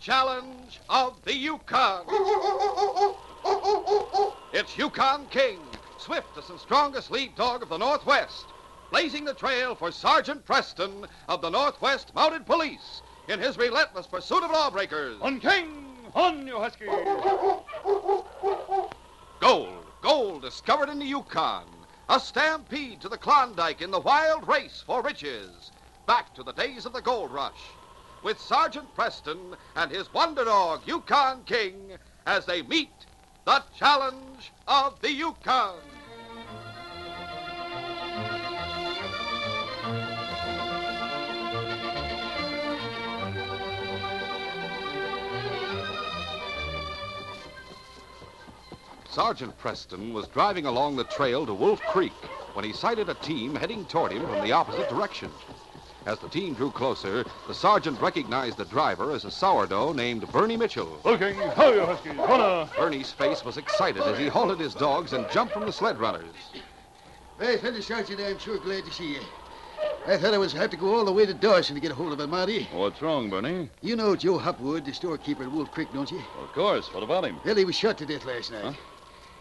Challenge of the Yukon. It's Yukon King, swiftest and strongest lead dog of the Northwest, blazing the trail for Sergeant Preston of the Northwest Mounted Police in his relentless pursuit of lawbreakers. On King! On, you husky! Gold, gold discovered in the Yukon. A stampede to the Klondike in the wild race for riches. Back to the days of the gold rush. With Sergeant Preston and his wonder dog, Yukon King, as they meet the challenge of the Yukon. Sergeant Preston was driving along the trail to Wolf Creek when he sighted a team heading toward him from the opposite direction. As the team drew closer, the sergeant recognized the driver as a sourdough named Bernie Mitchell. Looking, how you huskies? Wanna? Bernie's face was excited as he halted his dogs and jumped from the sled runners. Well, Fellow Sergeant, I'm sure glad to see you. I thought I was have to go all the way to Dawson to get a hold of him, Marty. What's wrong, Bernie? You know Joe Hopwood, the storekeeper at Wolf Creek, don't you? Of course. What about him? Well, he was shot to death last night. Huh?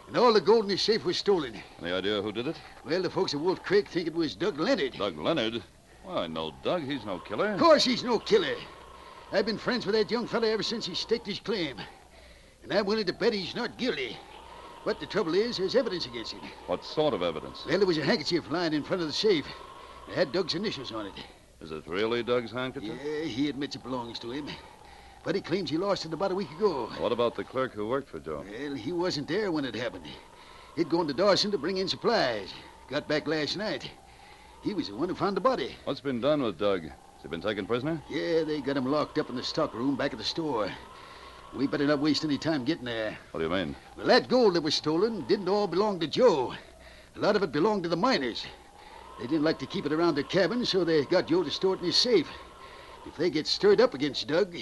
And all the gold in his safe was stolen. Any idea who did it? Well, the folks at Wolf Creek think it was Doug Leonard. Doug Leonard. Well, I know Doug. He's no killer. Of course he's no killer. I've been friends with that young fella ever since he staked his claim. And I'm willing to bet he's not guilty. But the trouble is, there's evidence against him. What sort of evidence? Well, there was a handkerchief lying in front of the safe. It had Doug's initials on it. Is it really Doug's handkerchief? Yeah, he admits it belongs to him. But he claims he lost it about a week ago. What about the clerk who worked for Joe? Well, he wasn't there when it happened. He'd gone to Dawson to bring in supplies. Got back last night. He was the one who found the body. What's been done with Doug? Has he been taken prisoner? Yeah, they got him locked up in the stock room back at the store. We better not waste any time getting there. What do you mean? Well, that gold that was stolen didn't all belong to Joe. A lot of it belonged to the miners. They didn't like to keep it around their cabin, so they got Joe to store it in his safe. If they get stirred up against Doug,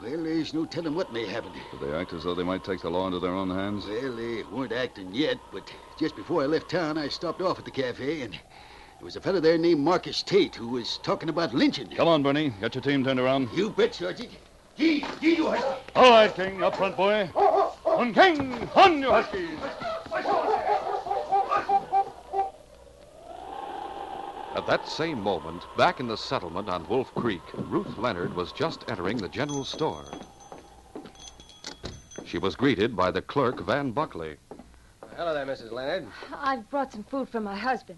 well, there's no telling what may happen. Do they act as though they might take the law into their own hands? Well, they weren't acting yet, but just before I left town, I stopped off at the cafe, and there was a fellow there named Marcus Tate who was talking about lynching. Come on, Bernie. Get your team turned around. You bet, Sergeant. Gee, gee, you husky. All right, King. Up front, boy. On King! On, you huskies! At that same moment, back in the settlement on Wolf Creek, Ruth Leonard was just entering the general store. She was greeted by the clerk, Van Buckley. Hello there, Mrs. Leonard. I've brought some food for my husband.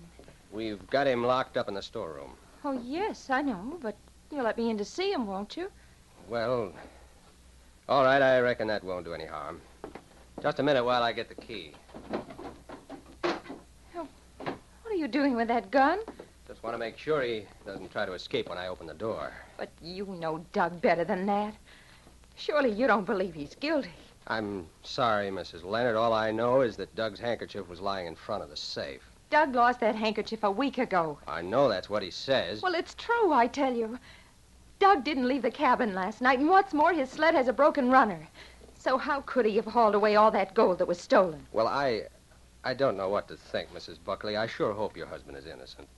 We've got him locked up in the storeroom. Oh, yes, I know, but you'll let me in to see him, won't you? Well, all right, I reckon that won't do any harm. Just a minute while I get the key. Oh, what are you doing with that gun? Just want to make sure he doesn't try to escape when I open the door. But you know Doug better than that. Surely you don't believe he's guilty. I'm sorry, Mrs. Leonard. All I know is that Doug's handkerchief was lying in front of the safe. Doug lost that handkerchief a week ago. I know that's what he says. Well, it's true, I tell you. Doug didn't leave the cabin last night, and what's more, his sled has a broken runner. So how could he have hauled away all that gold that was stolen? Well, I. I don't know what to think, Mrs. Buckley. I sure hope your husband is innocent.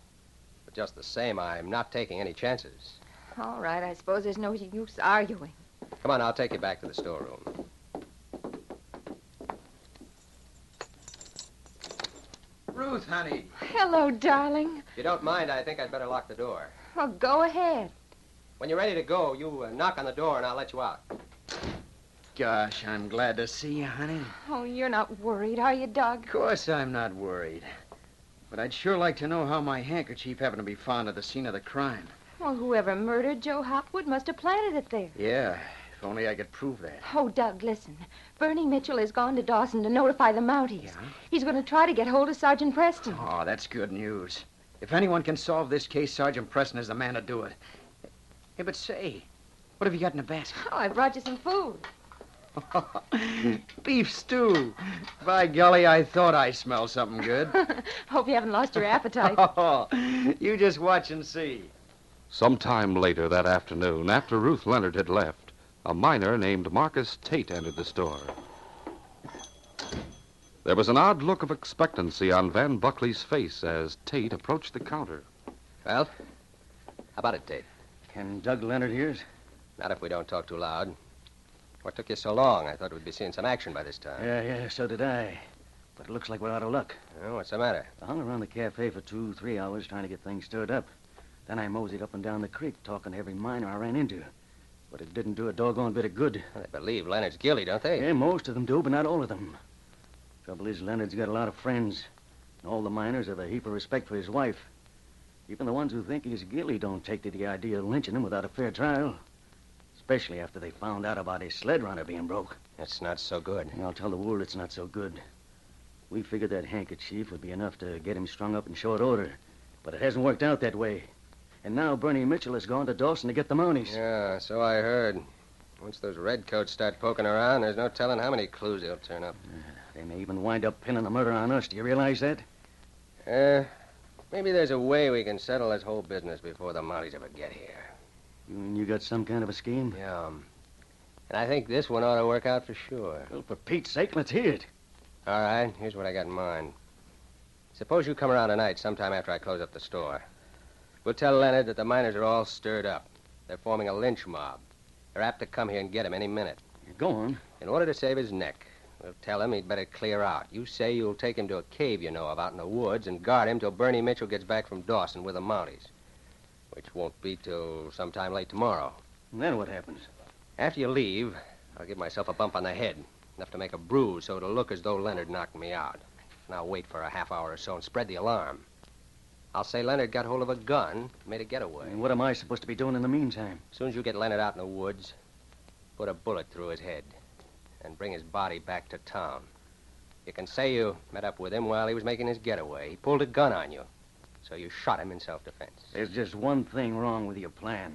But just the same, I'm not taking any chances. All right, I suppose there's no use arguing. Come on, I'll take you back to the storeroom. Ruth, honey. Hello, darling. If you don't mind, I think I'd better lock the door. Well, go ahead. When you're ready to go, you uh, knock on the door and I'll let you out. Gosh, I'm glad to see you, honey. Oh, you're not worried, are you, Doug? Of course I'm not worried. But I'd sure like to know how my handkerchief happened to be found at the scene of the crime. Well, whoever murdered Joe Hopwood must have planted it there. Yeah, if only I could prove that. Oh, Doug, listen. Bernie Mitchell has gone to Dawson to notify the Mounties. Yeah? He's going to try to get hold of Sergeant Preston. Oh, that's good news. If anyone can solve this case, Sergeant Preston is the man to do it. Hey, but say, what have you got in the basket? Oh, I brought you some food. Beef stew. By golly, I thought I smelled something good. Hope you haven't lost your appetite. Oh, you just watch and see. Sometime later that afternoon, after Ruth Leonard had left, a miner named Marcus Tate entered the store. There was an odd look of expectancy on Van Buckley's face as Tate approached the counter. Well, how about it, Tate? Can Doug Leonard hear us? Not if we don't talk too loud. What took you so long? I thought we'd be seeing some action by this time. Yeah, yeah, so did I. But it looks like we're out of luck. Oh, what's the matter? I hung around the cafe for two, three hours trying to get things stirred up. Then I moseyed up and down the creek talking to every miner I ran into. But it didn't do a doggone bit of good. They believe Leonard's guilty, don't they? Yeah, most of them do, but not all of them. Trouble is, Leonard's got a lot of friends. And all the miners have a heap of respect for his wife. Even the ones who think he's guilty don't take to the idea of lynching him without a fair trial. Especially after they found out about his sled runner being broke. That's not so good. And I'll tell the world it's not so good. We figured that handkerchief would be enough to get him strung up in short order. But it hasn't worked out that way. And now Bernie Mitchell has gone to Dawson to get the Mounties. Yeah, so I heard. Once those redcoats start poking around, there's no telling how many clues they'll turn up. They may even wind up pinning the murder on us. Do you realize that? Uh, maybe there's a way we can settle this whole business before the Mounties ever get here. You mean you got some kind of a scheme? Yeah. um, And I think this one ought to work out for sure. Well, for Pete's sake, let's hear it. All right, here's what I got in mind. Suppose you come around tonight sometime after I close up the store. We'll tell Leonard that the miners are all stirred up. They're forming a lynch mob. They're apt to come here and get him any minute. Go on. In order to save his neck, we'll tell him he'd better clear out. You say you'll take him to a cave you know of out in the woods and guard him till Bernie Mitchell gets back from Dawson with the Mounties, which won't be till sometime late tomorrow. And then what happens? After you leave, I'll give myself a bump on the head, enough to make a bruise so it'll look as though Leonard knocked me out. And I'll wait for a half hour or so and spread the alarm. I'll say Leonard got hold of a gun, made a getaway. And what am I supposed to be doing in the meantime? As soon as you get Leonard out in the woods, put a bullet through his head and bring his body back to town. You can say you met up with him while he was making his getaway. He pulled a gun on you, so you shot him in self-defense. There's just one thing wrong with your plan.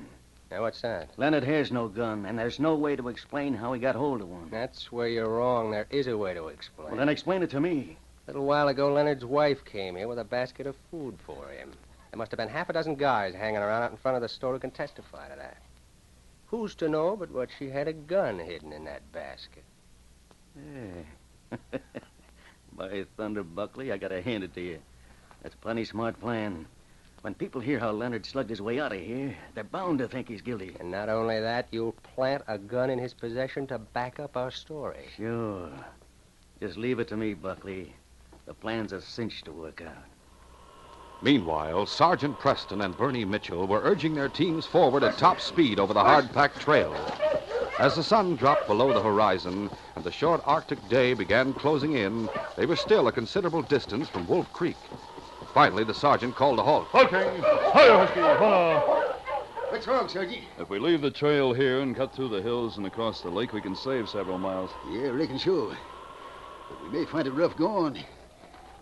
Now, what's that? Leonard has no gun, and there's no way to explain how he got hold of one. That's where you're wrong. There is a way to explain. Well, then explain it to me. A little while ago, Leonard's wife came here with a basket of food for him. There must have been half a dozen guys hanging around out in front of the store who can testify to that. Who's to know but what she had a gun hidden in that basket? Yeah. By thunder, Buckley, I gotta hand it to you. That's a plenty smart plan. When people hear how Leonard slugged his way out of here, they're bound to think he's guilty. And not only that, you'll plant a gun in his possession to back up our story. Sure. Just leave it to me, Buckley. The plan's a cinch to work out. Meanwhile, Sergeant Preston and Bernie Mitchell were urging their teams forward at top speed over the hard packed trail. As the sun dropped below the horizon and the short Arctic day began closing in, they were still a considerable distance from Wolf Creek. Finally, the sergeant called a halt. Hulking! Hiya, Husky! Holla! What's wrong, Sergeant? If we leave the trail here and cut through the hills and across the lake, we can save several miles. Yeah, reckon sure. But we may find it rough going.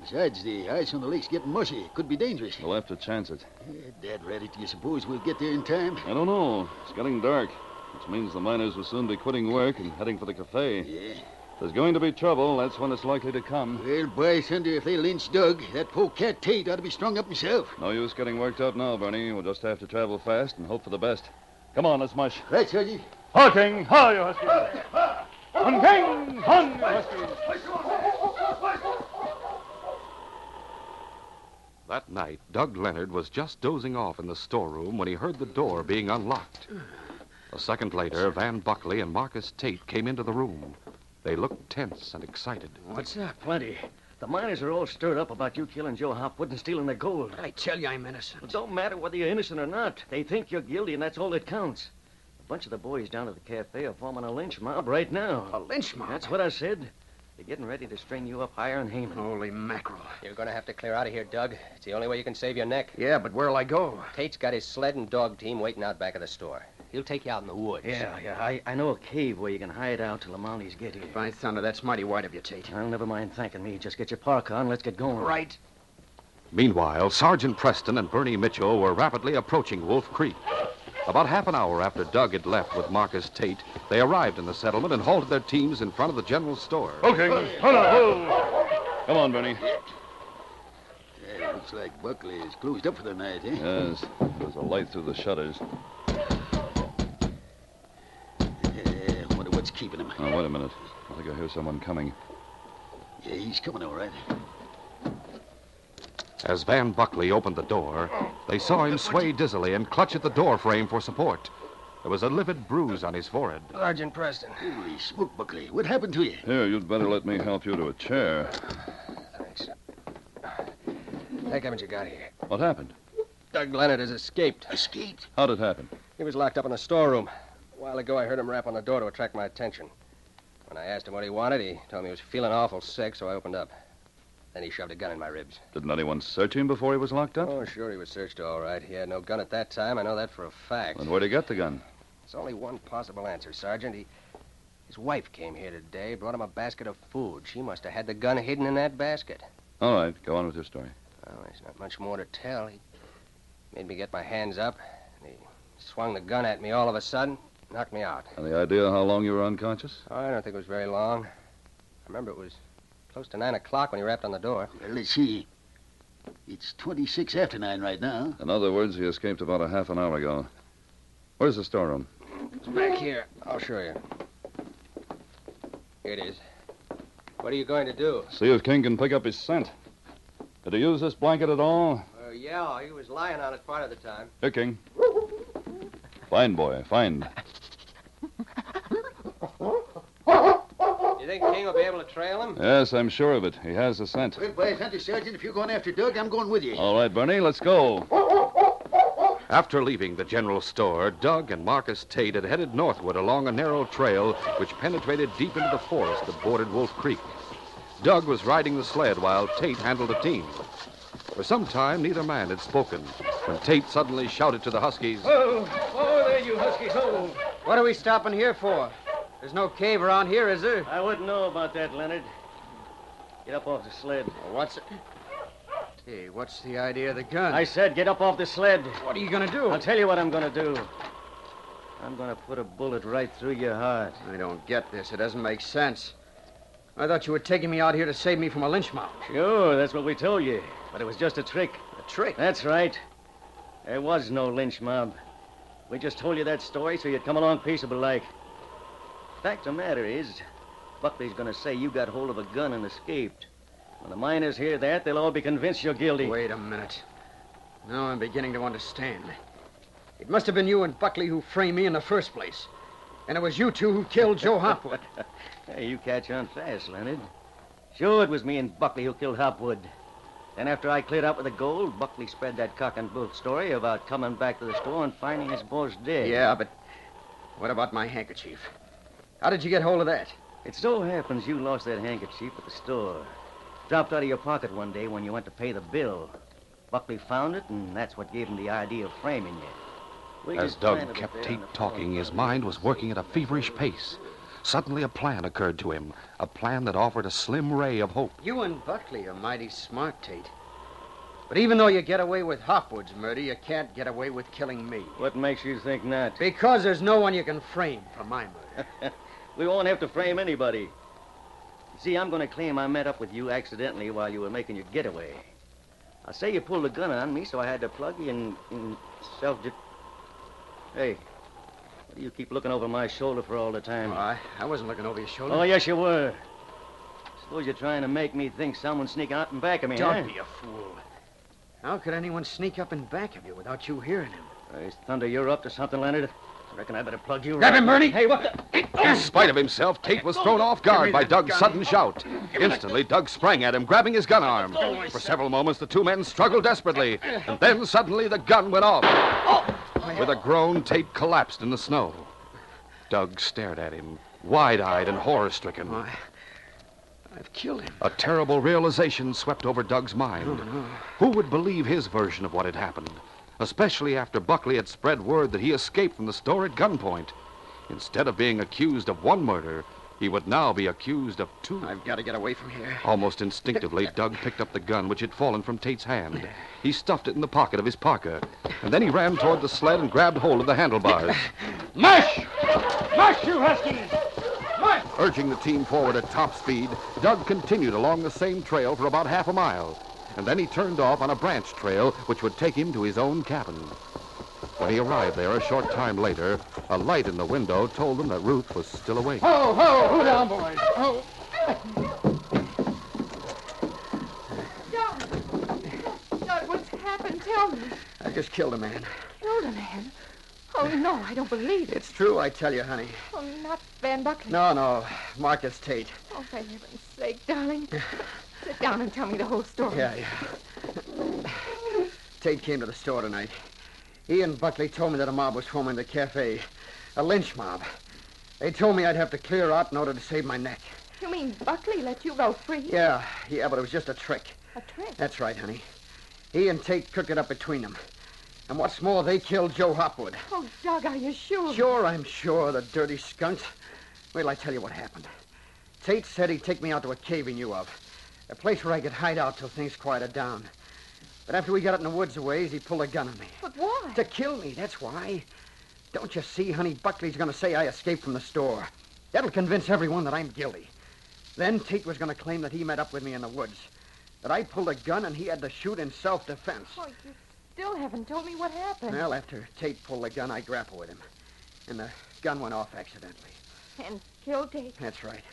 Besides, the ice on the lake's getting mushy. It could be dangerous. We'll have to chance it. Yeah, Dad, Ratty, do you suppose we'll get there in time? I don't know. It's getting dark, which means the miners will soon be quitting work and heading for the cafe. Yeah. If there's going to be trouble, that's when it's likely to come. Well, by thunder, if they lynch Doug, that polecat Tate ought to be strung up himself. No use getting worked up now, Bernie. We'll just have to travel fast and hope for the best. Come on, let's mush. Right, Sergeant. Hiya, Husky! Hunking! Hun, Husky! That night, Doug Leonard was just dozing off in the storeroom when he heard the door being unlocked. A second later, Van Buckley and Marcus Tate came into the room. They looked tense and excited. What's that? Plenty. The miners are all stirred up about you killing Joe Hopwood and stealing the gold. I tell you I'm innocent. It don't matter whether you're innocent or not. They think you're guilty, and that's all that counts. A bunch of the boys down at the cafe are forming a lynch mob right now. A lynch mob? That's what I said. They're getting ready to string you up higher than Haman. Holy mackerel. You're going to have to clear out of here, Doug. It's the only way you can save your neck. Yeah, but where'll I go? Tate's got his sled and dog team waiting out back of the store. He'll take you out in the woods. Yeah, yeah. I, I know a cave where you can hide out till the Mounties get here. By thunder, that's mighty white of you, Tate. Well, never mind thanking me. Just get your park on. Let's get going. Right. Meanwhile, Sergeant Preston and Bernie Mitchell were rapidly approaching Wolf Creek. About half an hour after Doug had left with Marcus Tate, they arrived in the settlement and halted their teams in front of the general store. Hulking! Holla! Ho! Come on, Bernie. Yeah, looks like Buckley is closed up for the night, eh? Yes, there's a light through the shutters. Yeah, wonder what's keeping him. Oh, wait a minute. I think I hear someone coming. Yeah, he's coming all right. As Van Buckley opened the door, they saw him sway dizzily and clutch at the door frame for support. There was a livid bruise on his forehead. Sergeant Preston. Holy smoke, Buckley. What happened to you? Here, you'd better let me help you to a chair. Thanks. Hey, haven't you got here? What happened? Doug Leonard has escaped. Escaped? How'd it happen? He was locked up in a storeroom. A while ago, I heard him rap on the door to attract my attention. When I asked him what he wanted, he told me he was feeling awful sick, so I opened up. Then he shoved a gun in my ribs. Didn't anyone search him before he was locked up? Oh, sure, he was searched all right. He had no gun at that time. I know that for a fact. Then where'd he get the gun? There's only one possible answer, Sergeant. He, his wife came here today, brought him a basket of food. She must have had the gun hidden in that basket. All right, go on with your story. Well, there's not much more to tell. He made me get my hands up, and he swung the gun at me all of a sudden, knocked me out. Any idea how long you were unconscious? Oh, I don't think it was very long. I remember it was close to nine o'clock when he rapped on the door. Well, let's see. It's 26 after 9 right now. In other words, he escaped about a half an hour ago. Where's the storeroom? It's back here. I'll show you. Here it is. What are you going to do? See if King can pick up his scent. Did he use this blanket at all? Uh, yeah, he was lying on it part of the time. Here, King. Fine, boy, fine. You think King will be able to trail him? Yes, I'm sure of it. He has the scent. Well, by thunder, Sergeant, if you're going after Doug, I'm going with you. All right, Bernie, let's go. After leaving the general store, Doug and Marcus Tate had headed northward along a narrow trail which penetrated deep into the forest that bordered Wolf Creek. Doug was riding the sled while Tate handled the team. For some time, neither man had spoken when Tate suddenly shouted to the Huskies. Oh, oh, there, you huskies. Oh. What are we stopping here for? There's no cave around here, is there? I wouldn't know about that, Leonard. Get up off the sled. What's it? Hey, what's the idea of the gun? I said get up off the sled. What are you going to do? I'll tell you what I'm going to do. I'm going to put a bullet right through your heart. I don't get this. It doesn't make sense. I thought you were taking me out here to save me from a lynch mob. Sure, that's what we told you. But it was just a trick. A trick? That's right. There was no lynch mob. We just told you that story so you'd come along peaceable like. Fact of the matter is, Buckley's going to say you got hold of a gun and escaped. When the miners hear that, they'll all be convinced you're guilty. Wait a minute. Now I'm beginning to understand. It must have been you and Buckley who framed me in the first place. And it was you two who killed Joe Hopwood. Hey, you catch on fast, Leonard. Sure, it was me and Buckley who killed Hopwood. Then after I cleared out with the gold, Buckley spread that cock and bull story about coming back to the store and finding his boss dead. yeah, but what about my handkerchief? How did you get hold of that? It so happens you lost that handkerchief at the store. Dropped out of your pocket one day when you went to pay the bill. Buckley found it, and that's what gave him the idea of framing you. We As Doug kept Tate talking, his mind was working at a feverish pace. Suddenly, a plan occurred to him, a plan that offered a slim ray of hope. You and Buckley are mighty smart, Tate. But even though you get away with Hopwood's murder, you can't get away with killing me. What makes you think not? Because there's no one you can frame for my murder. We won't have to frame anybody. You see, I'm going to claim I met up with you accidentally while you were making your getaway. I'll say you pulled a gun on me, so I had to plug you in, in self. Hey, what do you keep looking over my shoulder for all the time? I, I wasn't looking over your shoulder. Oh, yes, you were. Suppose you're trying to make me think someone's sneaking out in back of me, Don't huh? be a fool. How could anyone sneak up in back of you without you hearing him? Hey, Thunder, you're up to something, Leonard. Reckon I better plug you Grab right- him, Bernie. Hey, what the... In spite of himself, Tate was thrown off guard by Doug's sudden shout. Instantly, Doug sprang at him, grabbing his gun arm. For several moments, the two men struggled desperately, and then suddenly the gun went off. Oh. With a groan, Tate collapsed in the snow. Doug stared at him, wide eyed and horror stricken. I, I've killed him. A terrible realization swept over Doug's mind. Oh, Who would believe his version of what had happened? Especially after Buckley had spread word that he escaped from the store at gunpoint. Instead of being accused of one murder, he would now be accused of two. I've got to get away from here. Almost instinctively, Doug picked up the gun which had fallen from Tate's hand. He stuffed it in the pocket of his parka, and then he ran toward the sled and grabbed hold of the handlebars. Mush! Mush, you huskies! Mush! Urging the team forward at top speed, Doug continued along the same trail for about half a mile, and then he turned off on a branch trail which would take him to his own cabin. When he arrived there a short time later, a light in the window told him that Ruth was still awake. Ho, ho, ho down, boys. Ho. Doug! Doug, what's happened? Tell me. I just killed a man. Killed a man? Oh, no, I don't believe it. It's true, I tell you, honey. Oh, not Van Buckley. No, no. Marcus Tate. Oh, for heaven's sake, darling. Sit down and tell me the whole story. Yeah, yeah. Tate came to the store tonight. He and Buckley told me that a mob was forming the cafe. A lynch mob. They told me I'd have to clear out in order to save my neck. You mean Buckley let you go free? Yeah, yeah, but it was just a trick. A trick? That's right, honey. He and Tate cooked it up between them. And what's more, they killed Joe Hopwood. Oh, Doug, are you sure? Sure, I'm sure, the dirty skunks. Wait till I tell you what happened. Tate said he'd take me out to a cave he knew of. A place where I could hide out till things quieted down. But after we got up in the woods a ways, he pulled a gun on me. But why? To kill me, that's why. Don't you see, honey? Buckley's going to say I escaped from the store. That'll convince everyone that I'm guilty. Then Tate was going to claim that he met up with me in the woods. That I pulled a gun and he had to shoot in self-defense. Oh, you still haven't told me what happened. Well, after Tate pulled the gun, I grappled with him. And the gun went off accidentally. And killed Tate. That's right.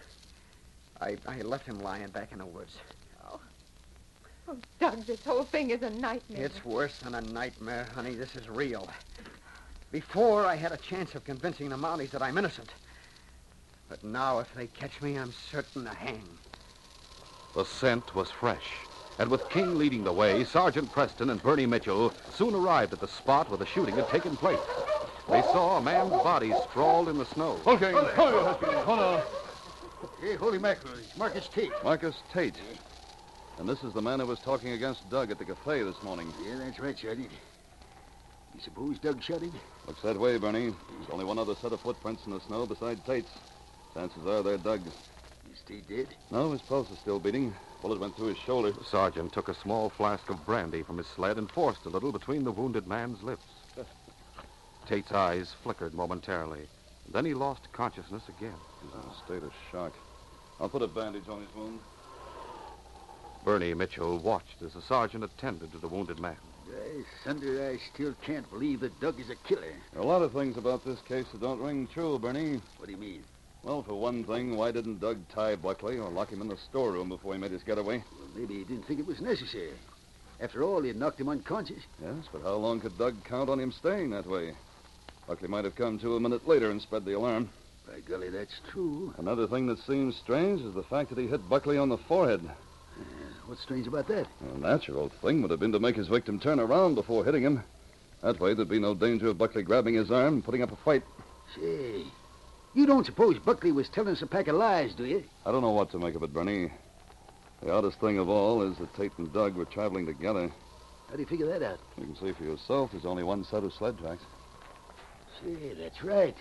I, I left him lying back in the woods. Oh, Oh, Doug, this whole thing is a nightmare. It's worse than a nightmare, honey. This is real. Before, I had a chance of convincing the Mounties that I'm innocent. But now, if they catch me, I'm certain to hang. The scent was fresh. And with King leading the way, Sergeant Preston and Bernie Mitchell soon arrived at the spot where the shooting had taken place. They saw a man's body sprawled in the snow. Okay, hold on, Husky. Hold on. Hey, holy mackerel. It's Marcus Tate. Marcus Tate. And this is the man who was talking against Doug at the cafe this morning. Yeah, that's right, Sergeant. You suppose Doug shot him? Looks that way, Bernie. There's only one other set of footprints in the snow besides Tate's. Chances are they're Doug's. Is Tate dead? No, his pulse is still beating. Bullet went through his shoulder. The sergeant took a small flask of brandy from his sled and forced a little between the wounded man's lips. Tate's eyes flickered momentarily. Then he lost consciousness again. He's in a state of shock. I'll put a bandage on his wound. Bernie Mitchell watched as the sergeant attended to the wounded man. I, Thunder, I still can't believe that Doug is a killer. There are a lot of things about this case that don't ring true, Bernie. What do you mean? Well, for one thing, why didn't Doug tie Buckley or lock him in the storeroom before he made his getaway? Well, maybe he didn't think it was necessary. After all, he had knocked him unconscious. Yes, but how long could Doug count on him staying that way? Buckley might have come to a minute later and spread the alarm. By golly, that's true. Another thing that seems strange is the fact that he hit Buckley on the forehead. Uh, what's strange about that? A natural thing would have been to make his victim turn around before hitting him. That way, there'd be no danger of Buckley grabbing his arm and putting up a fight. Say, you don't suppose Buckley was telling us a pack of lies, do you? I don't know what to make of it, Bernie. The oddest thing of all is that Tate and Doug were traveling together. How do you figure that out? You can see for yourself there's only one set of sled tracks. Say, that's right.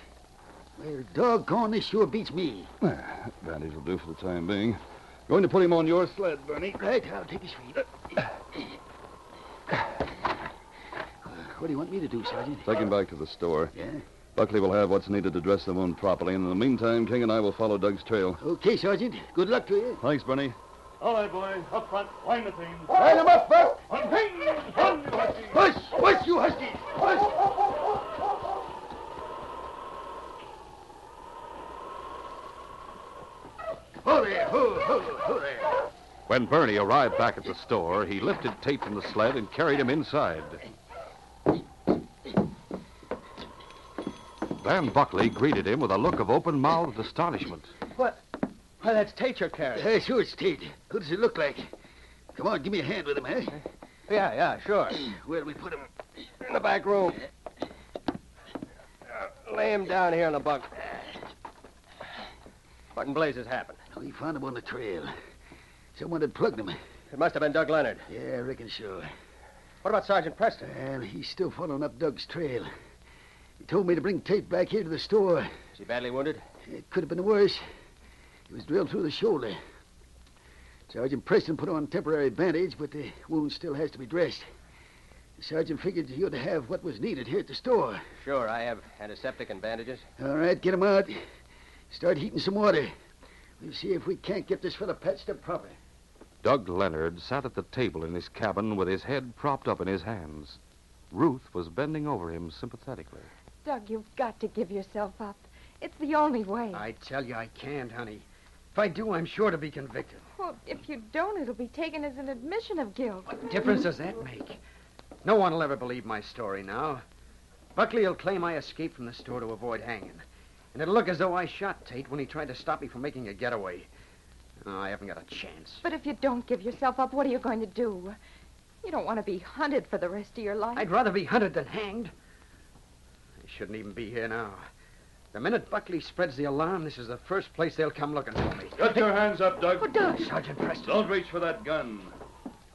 Well, doggone, this sure beats me. Well, Bandage will do for the time being. Going to put him on your sled, Bernie. Right, I'll take his feet. What do you want me to do, Sergeant? Take him back to the store. Yeah? Buckley will have what's needed to dress the wound properly, and in the meantime, King and I will follow Doug's trail. Okay, Sergeant. Good luck to you. Thanks, Bernie. All right, boys. Up front. Line the team. Line them up, Buck! On King! On, you huskies! Push! Push, you huskies! Push! Ho there, ho, ho, ho there. When Bernie arrived back at the store, he lifted Tate from the sled and carried him inside. Van Buckley greeted him with a look of open-mouthed astonishment. What? Why, that's Tate you're carrying. Uh, sure, it's Tate. Who does it look like? Come on, give me a hand with him, eh? Yeah, yeah, sure. Where'll we put him? In the back room. Uh, lay him down here in the bunk. What in blazes happened? We found him on the trail. Someone had plugged him. It must have been Doug Leonard. Yeah, I reckon so. What about Sergeant Preston? Well, he's still following up Doug's trail. He told me to bring Tate back here to the store. Is he badly wounded? It could have been worse. He was drilled through the shoulder. Sergeant Preston put on temporary bandage, but the wound still has to be dressed. The sergeant figured he ought to have what was needed here at the store. Sure, I have antiseptic and bandages. All right, get him out. Start heating some water. We'll see if we can't get this fella patched up proper. Doug Leonard sat at the table in his cabin with his head propped up in his hands. Ruth was bending over him sympathetically. Doug, you've got to give yourself up. It's the only way. I tell you, I can't, honey. If I do, I'm sure to be convicted. Well, if you don't, it'll be taken as an admission of guilt. What difference does that make? No one will ever believe my story now. Buckley will claim I escaped from the store to avoid hanging. And it'll look as though I shot Tate when he tried to stop me from making a getaway. Oh, I haven't got a chance. But if you don't give yourself up, what are you going to do? You don't want to be hunted for the rest of your life. I'd rather be hunted than hanged. I shouldn't even be here now. The minute Buckley spreads the alarm, this is the first place they'll come looking for me. Get your hands up, Doug. Oh, Doug. Sergeant Preston. Don't reach for that gun.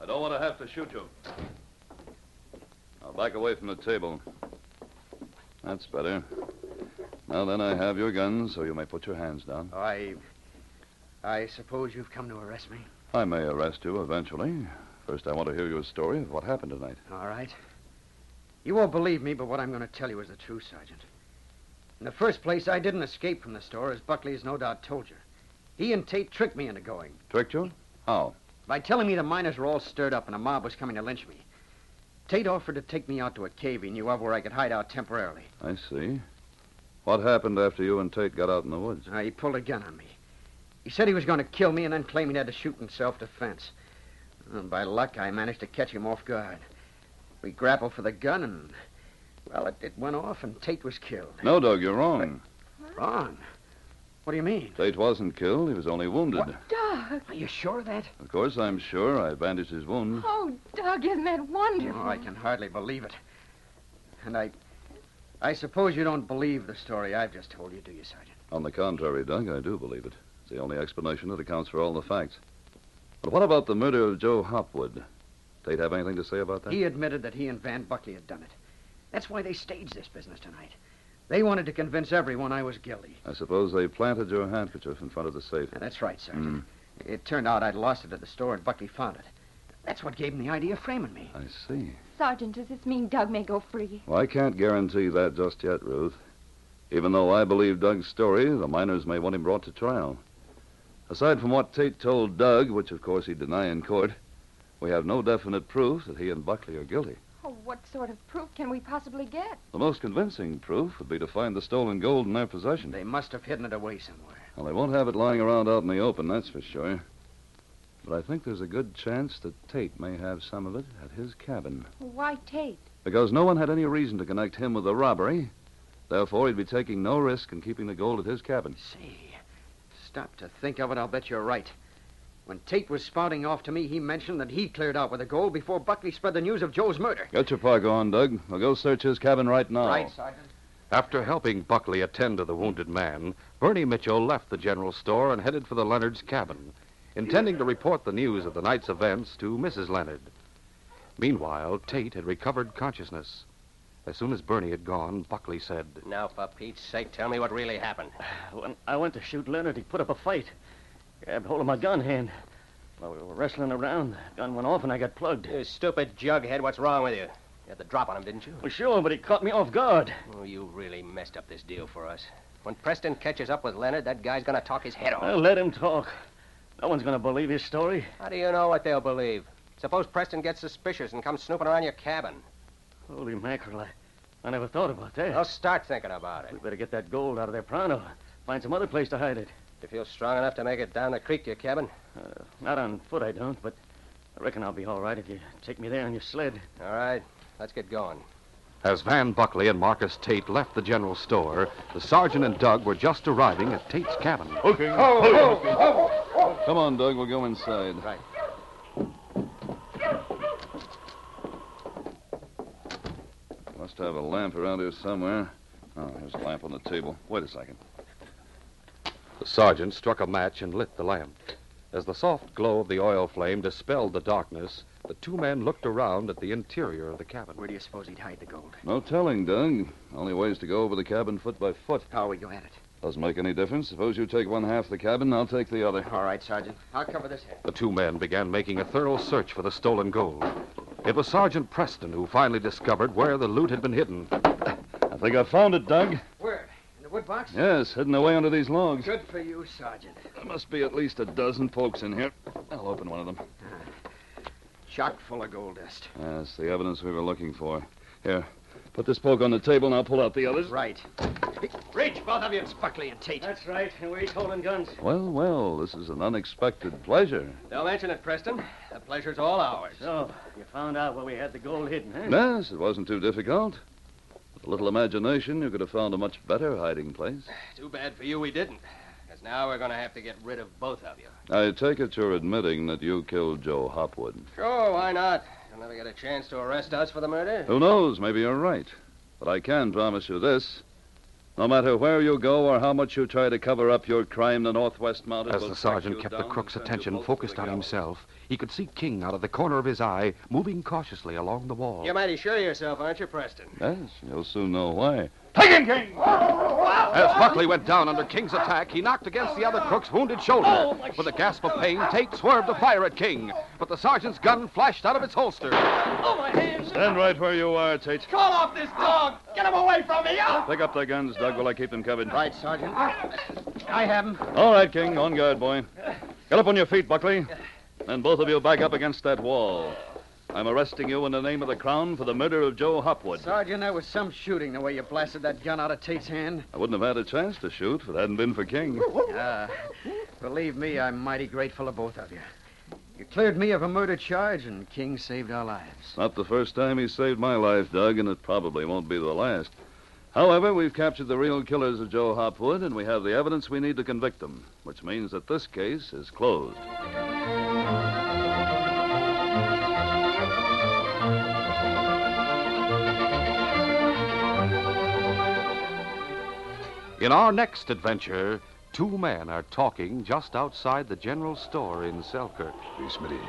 I don't want to have to shoot you. Now back away from the table. That's better. Now then, I have your gun, so you may put your hands down. Oh, I. I suppose you've come to arrest me. I may arrest you eventually. First, I want to hear your story of what happened tonight. All right. You won't believe me, but what I'm going to tell you is the truth, Sergeant. In the first place, I didn't escape from the store, as Buckley has no doubt told you. He and Tate tricked me into going Tricked you? How? by telling me the miners were all stirred up and a mob was coming to lynch me. Tate offered to take me out to a cave he knew of where I could hide out temporarily. I see. What happened after you and Tate got out in the woods? Uh, he pulled a gun on me. He said he was going to kill me and then claimed he had to shoot in self-defense. And by luck, I managed to catch him off guard. We grappled for the gun and, well, it, it went off and Tate was killed. No, Doug, you're wrong. Wrong. What do you mean? Tate wasn't killed. He was only wounded. What? Doug. Are you sure of that? Of course, I'm sure. I bandaged his wound. Oh, Doug, isn't that wonderful? Oh, I can hardly believe it. And I. I suppose you don't believe the story I've just told you, do you, Sergeant? On the contrary, Doug, I do believe it. It's the only explanation that accounts for all the facts. But what about the murder of Joe Hopwood? Tate have anything to say about that? He admitted that he and Van Buckley had done it. That's why they staged this business tonight. They wanted to convince everyone I was guilty. I suppose they planted your handkerchief in front of the safe. Yeah, that's right, Sergeant. Mm. It turned out I'd lost it at the store and Buckley found it. That's what gave him the idea of framing me. I see. Sergeant, does this mean Doug may go free? Well, I can't guarantee that just yet, Ruth. Even though I believe Doug's story, the miners may want him brought to trial. Aside from what Tate told Doug, which of course he'd deny in court, we have no definite proof that he and Buckley are guilty. Oh, what sort of proof can we possibly get? The most convincing proof would be to find the stolen gold in their possession. They must have hidden it away somewhere. Well, they won't have it lying around out in the open, that's for sure. But I think there's a good chance that Tate may have some of it at his cabin. Why Tate? Because no one had any reason to connect him with the robbery. Therefore, he'd be taking no risk in keeping the gold at his cabin. Say, stop to think of it, I'll bet you're right. When Tate was spouting off to me, he mentioned that he cleared out with the gold before Buckley spread the news of Joe's murder. Get your park on, Doug. We'll go search his cabin right now. Right, Sergeant. After helping Buckley attend to the wounded man, Bernie Mitchell left the general store and headed for the Leonard's cabin, intending to report the news of the night's events to Mrs. Leonard. Meanwhile, Tate had recovered consciousness. As soon as Bernie had gone, Buckley said, Now, for Pete's sake, tell me what really happened. When I went to shoot Leonard, he put up a fight. Grabbed hold of my gun hand. While we were wrestling around, the gun went off and I got plugged. You stupid jughead, what's wrong with you? You had the drop on him, didn't you? Well, sure, but he caught me off guard. Oh, you really messed up this deal for us. When Preston catches up with Leonard, that guy's gonna talk his head off. Well, let him talk. No one's going to believe his story. How do you know what they'll believe? Suppose Preston gets suspicious and comes snooping around your cabin. Holy mackerel, I, I never thought about that. Well, start thinking about it. We better get that gold out of there pronto. Find some other place to hide it. You feel strong enough to make it down the creek to your cabin? Uh, not on foot, I don't, but I reckon I'll be all right if you take me there on your sled. All right, let's get going. As Van Buckley and Marcus Tate left the general store, the sergeant and Doug were just arriving at Tate's cabin. Hooking. Come on, Doug. We'll go inside. Right. Must have a lamp around here somewhere. Oh, there's a lamp on the table. Wait a second. The sergeant struck a match and lit the lamp. As the soft glow of the oil flame dispelled the darkness, the two men looked around at the interior of the cabin. Where do you suppose he'd hide the gold? No telling, Doug. Only ways to go over the cabin foot by foot. How are we go at it? Doesn't make any difference. Suppose you take one half of the cabin, I'll take the other. All right, Sergeant. I'll cover this head. The two men began making a thorough search for the stolen gold. It was Sergeant Preston who finally discovered where the loot had been hidden. I think I found it, Doug. Where? In the wood box? Yes, hidden away under these logs. Good for you, Sergeant. There must be at least a dozen pokes in here. I'll open one of them. Ah, chock full of gold dust. That's the evidence we were looking for. Here, put this poke on the table and I'll pull out the others. Right. Hey, reach, both of you. It's Buckley and Tate. That's right. And we're each holding guns. Well, well, this is an unexpected pleasure. Don't mention it, Preston. The pleasure's all ours. So, you found out where we had the gold hidden, huh? Yes, it wasn't too difficult. The A little imagination, you could have found a much better hiding place. Too bad for you we didn't. Because now we're going to have to get rid of both of you. I take it you're admitting that you killed Joe Hopwood. Sure, why not? You'll never get a chance to arrest us for the murder. Who knows? Maybe you're right. But I can promise you this. No matter where you go or how much you try to cover up your crime, the Northwest Mounted As the sergeant kept the crook's and send you attention focused on himself, he could see King out of the corner of his eye, moving cautiously along the wall. You're mighty sure of yourself, aren't you, Preston? Yes, you'll soon know why. Take him, King! As Buckley went down under King's attack, he knocked against the other crook's wounded shoulder. Oh, With a gasp of pain, Tate swerved to fire at King, but the sergeant's gun flashed out of its holster. Oh, my hands! Stand right where you are, Tate. Call off this dog! Get him away from me! Ah! Pick up the guns, Doug, while I keep them covered. Right, Sergeant. I have them. All right, King. On guard, boy. Get up on your feet, Buckley. And both of you back up against that wall. I'm arresting you in the name of the Crown for the murder of Joe Hopwood. Sergeant, that was some shooting the way you blasted that gun out of Tate's hand. I wouldn't have had a chance to shoot if it hadn't been for King. Ah, believe me, I'm mighty grateful to both of you. You cleared me of a murder charge, and King saved our lives. Not the first time he saved my life, Doug, and it probably won't be the last. However, we've captured the real killers of Joe Hopwood, and we have the evidence we need to convict them, which means that this case is closed. In our next adventure, two men are talking just outside the general store in Selkirk. Hey, Smitty,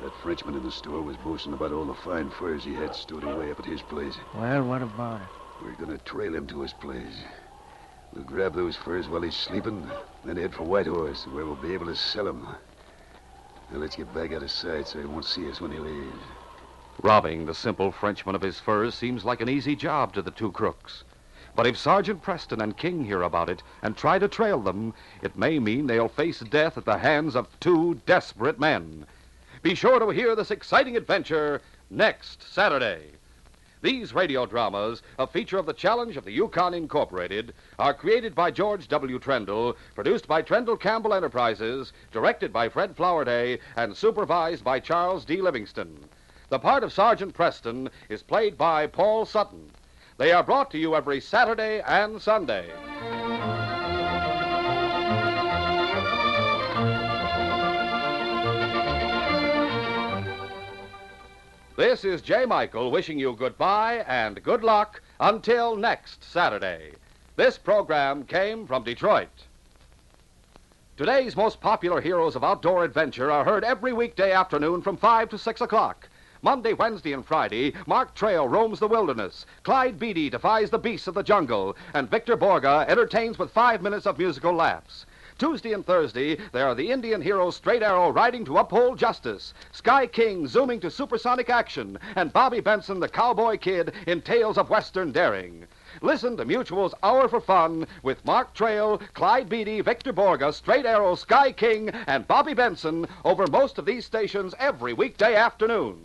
that Frenchman in the store was boasting about all the fine furs he had stowed away up at his place. Well, what about it? We're gonna trail him to his place. We'll grab those furs while he's sleeping, then head for Whitehorse, where we'll be able to sell them. Now let's get back out of sight so he won't see us when he leaves. Robbing the simple Frenchman of his furs seems like an easy job to the two crooks. But if Sergeant Preston and King hear about it and try to trail them, it may mean they'll face death at the hands of two desperate men. Be sure to hear this exciting adventure next Saturday. These radio dramas, a feature of the Challenge of the Yukon Incorporated, are created by George W. Trendle, produced by Trendle Campbell Enterprises, directed by Fred Flowerday, and supervised by Charles D. Livingston. The part of Sergeant Preston is played by Paul Sutton. They are brought to you every Saturday and Sunday. This is Jay Michael wishing you goodbye and good luck until next Saturday. This program came from Detroit. Today's most popular heroes of outdoor adventure are heard every weekday afternoon from 5 to 6 o'clock. Monday, Wednesday, and Friday, Mark Trail roams the wilderness. Clyde Beatty defies the beasts of the jungle. And Victor Borge entertains with five minutes of musical laughs. Tuesday and Thursday, there are the Indian heroes Straight Arrow riding to uphold justice, Sky King zooming to supersonic action, and Bobby Benson, the cowboy kid, in tales of Western daring. Listen to Mutual's Hour for Fun with Mark Trail, Clyde Beatty, Victor Borge, Straight Arrow, Sky King, and Bobby Benson over most of these stations every weekday afternoon.